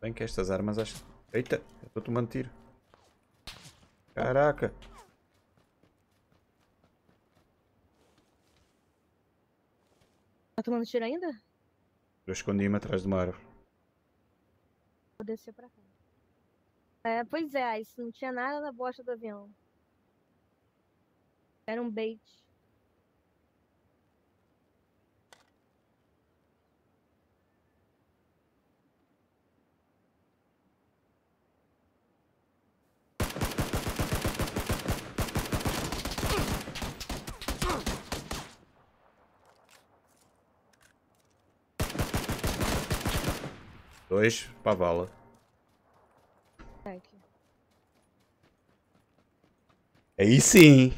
Bem que estas armas acho. Eita, eu estou tomando tiro. Caraca. Tá tomando tiro ainda? Eu escondi-me atrás de uma árvore. Vou descer pra cá. É, pois é, isso não tinha nada na bosta do avião. Era um bait. Dois para a vala. Aqui. Aí sim.